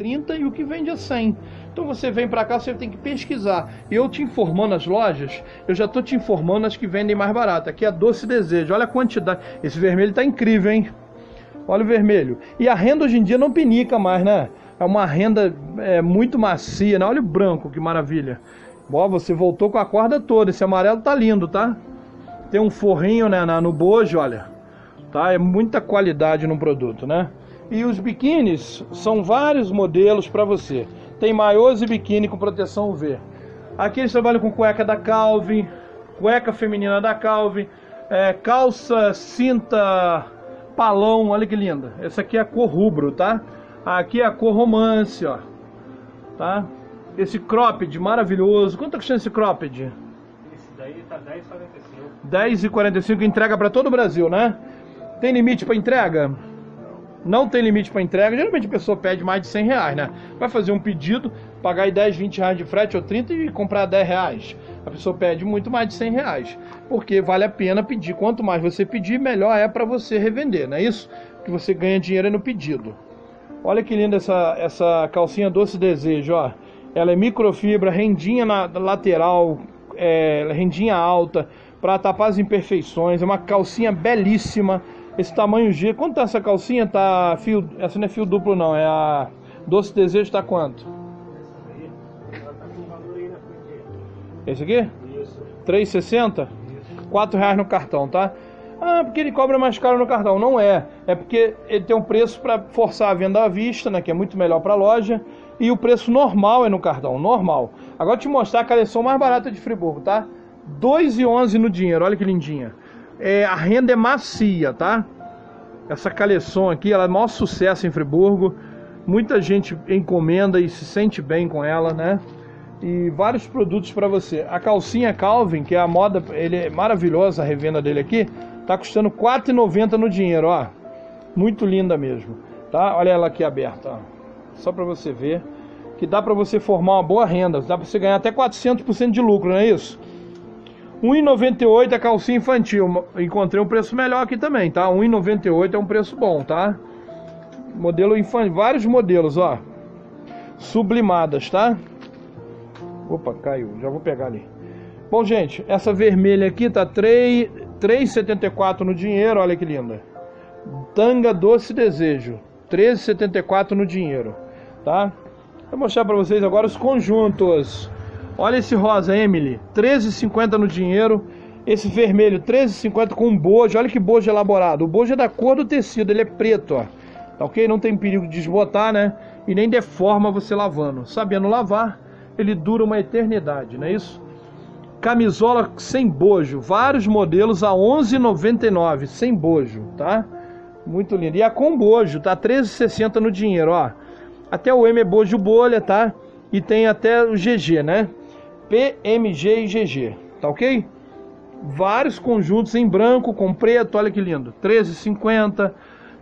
30 e o que vende a 100. Então você vem para cá, você tem que pesquisar. Eu te informando as lojas, eu já tô te informando as que vendem mais barato. Aqui é Doce Desejo. Olha a quantidade. Esse vermelho tá incrível, hein? Olha o vermelho. E a renda hoje em dia não pinica mais, né? É uma renda é, muito macia, né? Olha o branco, que maravilha. Bom, você voltou com a corda toda. Esse amarelo tá lindo, tá? Tem um forrinho né, no bojo, olha. Tá? É muita qualidade no produto, né? E os biquínis são vários modelos para você. Tem maiôs e biquíni com proteção UV. Aqui eles trabalham com cueca da Calvin, cueca feminina da Calvin, é, calça, cinta, palão, olha que linda. Essa aqui é a cor rubro, tá? Aqui é a cor romance, ó. Tá? Esse cropped maravilhoso. Quanto tá custando esse cropped? Esse daí tá 10,45. 10,45 entrega para todo o Brasil, né? Tem limite para entrega? não tem limite para entrega. Geralmente a pessoa pede mais de 100 reais, né? Vai fazer um pedido, pagar aí 10, 20 reais de frete ou 30 e comprar 10 reais. A pessoa pede muito mais de 100 reais. Porque vale a pena pedir. Quanto mais você pedir, melhor é para você revender, não é isso? Que você ganha dinheiro no pedido. Olha que linda essa, essa calcinha Doce Desejo, ó. Ela é microfibra, rendinha na lateral, é, rendinha alta, para tapar as imperfeições. É uma calcinha belíssima esse tamanho G. Quanto tá essa calcinha? Tá fio. Essa não é fio duplo, não. É a Doce Desejo, tá quanto? Esse aqui? Isso. 3,60? 4 reais no cartão, tá? Ah, porque ele cobra mais caro no cartão. Não é. É porque ele tem um preço para forçar a venda à vista, né? Que é muito melhor para a loja. E o preço normal é no cartão, normal. Agora te mostrar a coleção mais barata de Friburgo, tá? 2,11 no dinheiro, olha que lindinha é, a renda é macia, tá? Essa caleção aqui, ela é maior sucesso em Friburgo. Muita gente encomenda e se sente bem com ela, né? E vários produtos para você. A calcinha Calvin, que é a moda, ele é maravilhosa a revenda dele aqui, tá custando R$ 4,90 no dinheiro, ó. Muito linda mesmo, tá? Olha ela aqui aberta, ó. Só para você ver que dá para você formar uma boa renda, dá para você ganhar até 400% de lucro, não é isso? 1,98 é calcinha infantil. Encontrei um preço melhor aqui também, tá? 1,98 é um preço bom, tá? Modelo infantil, vários modelos, ó. Sublimadas, tá? Opa, caiu. Já vou pegar ali. Bom, gente, essa vermelha aqui tá 3,74 no dinheiro, olha que linda. Tanga Doce Desejo, 13,74 no dinheiro, tá? Vou mostrar para vocês agora os conjuntos. Olha esse rosa, Emily, 13,50 no dinheiro. Esse vermelho, 13,50 com bojo. Olha que bojo elaborado. O bojo é da cor do tecido, ele é preto, ó. Tá ok? Não tem perigo de desbotar, né? E nem deforma você lavando. Sabendo lavar, ele dura uma eternidade, não é isso? Camisola sem bojo, vários modelos a 11,99, sem bojo, tá? Muito lindo. E a com bojo, tá 13,60 no dinheiro, ó. Até o M é bojo bolha, tá? E tem até o GG, né? PMG e GG, tá ok? Vários conjuntos em branco com preto, olha que lindo, 13,50.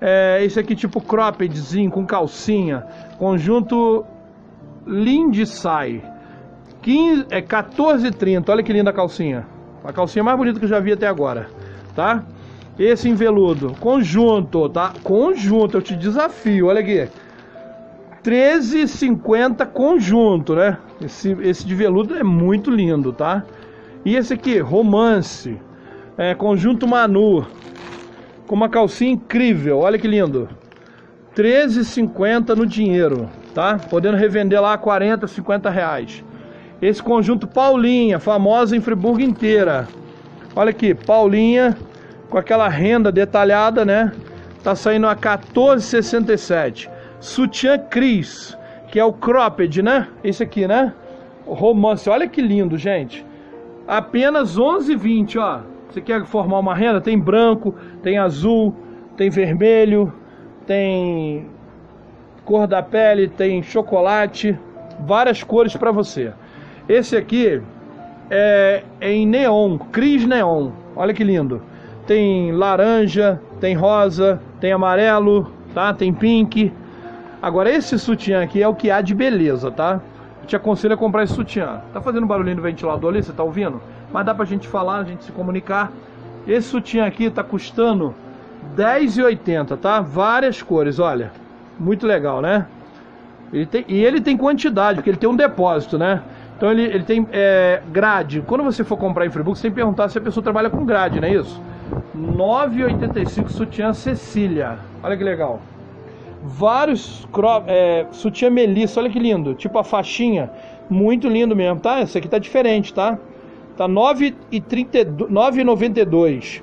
É, esse aqui tipo croppedzinho com calcinha, conjunto Lindsay, 15, é 14,30. Olha que linda a calcinha, a calcinha mais bonita que eu já vi até agora, tá? Esse em veludo, conjunto, tá? Conjunto, eu te desafio, olha aqui. 13,50 conjunto, né? Esse, esse de veludo é muito lindo, tá? E esse aqui, romance, é, conjunto Manu, com uma calcinha incrível, olha que lindo. 13,50 no dinheiro, tá? Podendo revender lá 40, 50 reais. Esse conjunto Paulinha, famosa em Friburgo inteira. Olha aqui, Paulinha, com aquela renda detalhada, né? Tá saindo a 14,67. Sutiã Cris, que é o cropped, né? Esse aqui, né? Romance, olha que lindo, gente. Apenas 11,20, ó. Você quer formar uma renda? Tem branco, tem azul, tem vermelho, tem cor da pele, tem chocolate, várias cores para você. Esse aqui é, é em neon, Cris neon. Olha que lindo. Tem laranja, tem rosa, tem amarelo, tá? Tem pink. Agora esse sutiã aqui é o que há de beleza, tá? te aconselho a comprar esse sutiã. Tá fazendo barulhinho do ventilador ali, você tá ouvindo? Mas dá pra gente falar, a gente se comunicar. Esse sutiã aqui tá custando R$10,80, tá? Várias cores, olha. Muito legal, né? Ele tem, e ele tem quantidade, porque ele tem um depósito, né? Então ele, ele tem é, grade. Quando você for comprar em Freebook, você tem que perguntar se a pessoa trabalha com grade, não é isso? 9,85 sutiã Cecília. Olha que legal. Vários crop, é, sutiã Melissa, olha que lindo. Tipo a faixinha. Muito lindo mesmo, tá? Esse aqui tá diferente, tá? Tá 9,92.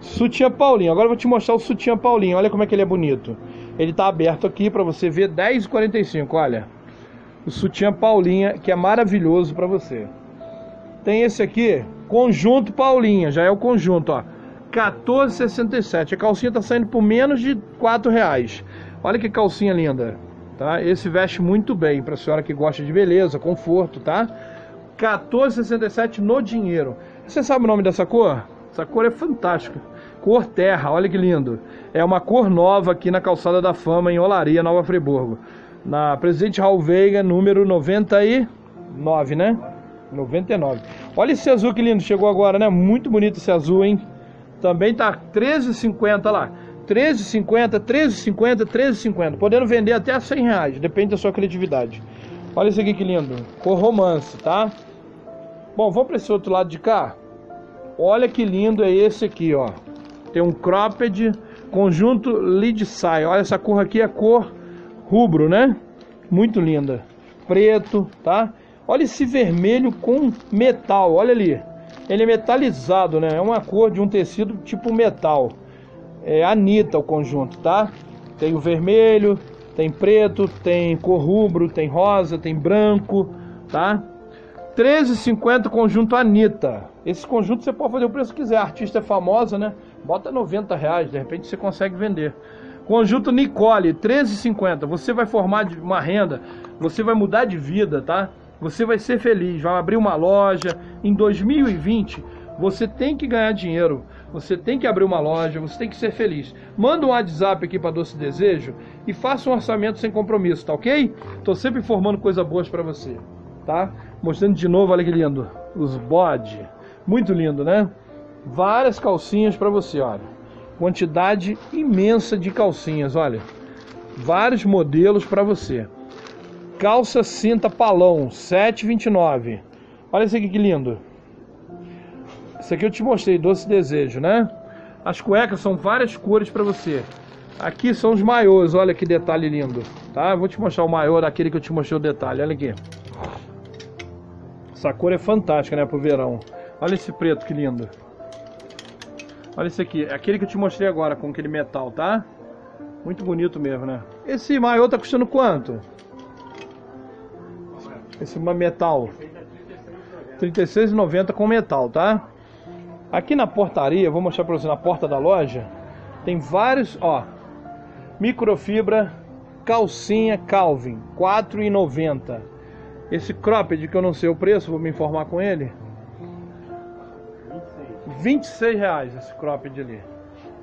Sutiã Paulinho. Agora eu vou te mostrar o sutiã Paulinho. Olha como é que ele é bonito. Ele tá aberto aqui para você ver 10,45, olha. O sutiã Paulinha, que é maravilhoso para você. Tem esse aqui, conjunto Paulinha, já é o conjunto, ó. 14,67. A calcinha tá saindo por menos de 4 reais. Olha que calcinha linda, tá? Esse veste muito bem para senhora que gosta de beleza, conforto, tá? 14,67 no dinheiro. Você sabe o nome dessa cor? Essa cor é fantástica. Cor terra, olha que lindo. É uma cor nova aqui na Calçada da Fama, em Olaria, Nova Friburgo. Na Presidente Raul Veiga, número 99, né? 99. Olha esse azul que lindo, chegou agora, né? Muito bonito esse azul, hein? Também tá 13,50 lá. 13,50, 13,50, 13,50. Podendo vender até a 100 reais, depende da sua criatividade. Olha esse aqui que lindo. Cor romance, tá? Bom, vamos para esse outro lado de cá. Olha que lindo é esse aqui, ó. Tem um cropped, conjunto lead saia. Olha essa cor aqui, é cor rubro, né? Muito linda. Preto, tá? Olha esse vermelho com metal, olha ali. Ele é metalizado, né? É uma cor de um tecido tipo metal. É Anitta o conjunto, tá? Tem o vermelho, tem preto, tem cor rubro, tem rosa, tem branco, tá? 13,50 conjunto Anitta. Esse conjunto você pode fazer o preço que quiser. A artista é famosa, né? Bota 90 reais, de repente você consegue vender. Conjunto Nicole, 13,50. Você vai formar uma renda, você vai mudar de vida, tá? Você vai ser feliz, vai abrir uma loja. Em 2020, você tem que ganhar dinheiro, você tem que abrir uma loja, você tem que ser feliz. Manda um WhatsApp aqui para Doce Desejo e faça um orçamento sem compromisso, tá ok? Tô sempre informando coisas boas para você, tá? Mostrando de novo, olha que lindo, os bode. Muito lindo, né? Várias calcinhas para você, olha. Quantidade imensa de calcinhas, olha. Vários modelos para você. Calça cinta palão, 7,29. Olha esse aqui que lindo. Esse aqui eu te mostrei, doce desejo, né? As cuecas são várias cores para você. Aqui são os maiores, olha que detalhe lindo, tá? Vou te mostrar o maior daquele que eu te mostrei o detalhe, olha aqui. Essa cor é fantástica, né, pro verão. Olha esse preto que lindo. Olha esse aqui, é aquele que eu te mostrei agora, com aquele metal, tá? Muito bonito mesmo, né? Esse maiô tá custando quanto? Esse metal. R$36,90 com metal, tá? Aqui na portaria, vou mostrar pra você na porta da loja. Tem vários, ó. Microfibra, calcinha Calvin, R$4,90. Esse cropped que eu não sei o preço, vou me informar com ele. 26 reais esse cropped ali.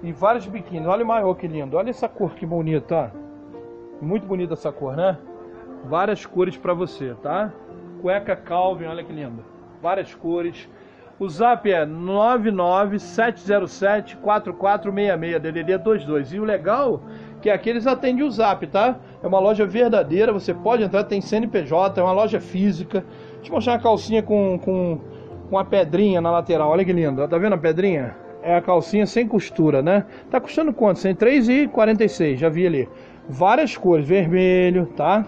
E vários biquínis. Olha o maior que lindo. Olha essa cor que bonita, ó. Muito bonita essa cor, né? Várias cores para você, tá? Cueca Calvin, olha que lindo. Várias cores. O zap é 997074466, DDD 22. E o legal que aqui eles atendem o zap, tá? É uma loja verdadeira, você pode entrar, tem CNPJ, é uma loja física. Deixa eu mostrar uma calcinha com, com com a pedrinha na lateral. Olha que lindo. Tá vendo a pedrinha? É a calcinha sem costura, né? Tá custando quanto? R$ 3,46. Já vi ali. Várias cores. Vermelho, tá?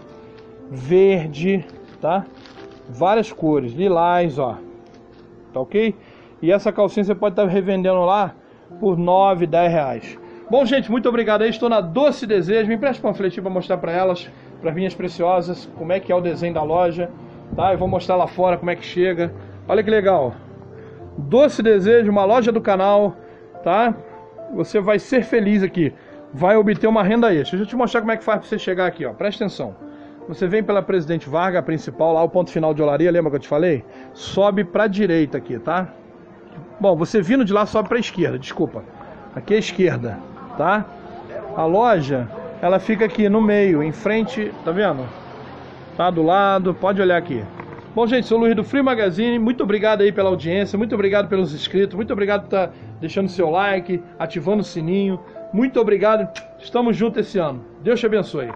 Verde, tá? Várias cores. Lilás, ó. Tá ok? E essa calcinha você pode estar tá revendendo lá por 9, 10 reais. Bom, gente, muito obrigado aí. Estou na Doce Desejo. Me empresta panfletinho para mostrar para elas, para minhas preciosas, como é que é o desenho da loja. Tá? Eu vou mostrar lá fora como é que chega. Olha que legal. Doce Desejo, uma loja do canal, tá? Você vai ser feliz aqui. Vai obter uma renda extra. Deixa eu te mostrar como é que faz para você chegar aqui, ó. Presta atenção. Você vem pela Presidente Varga, principal, lá o ponto final de olaria, lembra que eu te falei? Sobe para direita aqui, tá? Bom, você vindo de lá sobe para esquerda, desculpa. Aqui é esquerda, tá? A loja, ela fica aqui no meio, em frente, tá vendo? Tá do lado, pode olhar aqui. Bom, gente, sou o Luiz do Free Magazine. Muito obrigado aí pela audiência, muito obrigado pelos inscritos, muito obrigado por estar tá deixando seu like, ativando o sininho. Muito obrigado. Estamos juntos esse ano. Deus te abençoe.